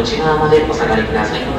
内側までお下がりください。